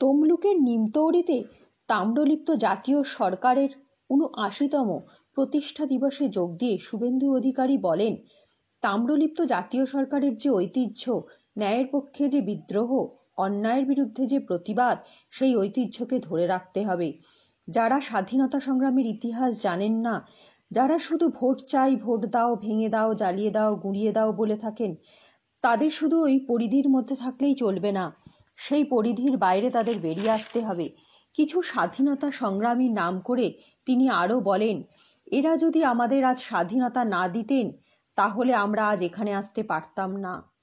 তমলুকের নিমতৌড়িতে তাম্রলিপ্ত জাতীয় সরকারের উনআশিতম প্রতিষ্ঠা দিবসে যোগ দিয়ে শুভেন্দু অধিকারী বলেন, তাম্রলিপ্ত জাতীয় সরকারের যে ঐতিহ্য, ন্যায়ের পক্ষে যে বিদ্রোহ, অন্যায়ের বিরুদ্ধে যে প্রতিবাদ, সেই ঐতিহ্যকে ধরে রাখতে হবে। যারা স্বাধীনতা সংগ্রামের ইতিহাস জানেন না, যারা শুধু ভোট চাই, ভোট দাও, ভেঙে দাও, জ্বালিয়ে দাও, গুঁড়িয়ে দাও বলে থাকেন, তাদের শুধু ওই পরিধির মধ্যে থাকলেই চলবে না। সেই পরিধির বাইরে তাদের বেরিয়ে আসতে হবে। কিছু স্বাধীনতা সংগ্রামীর নাম করে তিনি আরও বলেন, এরা যদি আমাদের আজ স্বাধীনতা না দিতেন, তাহলে আমরা আজ এখানে আসতে পারতাম না।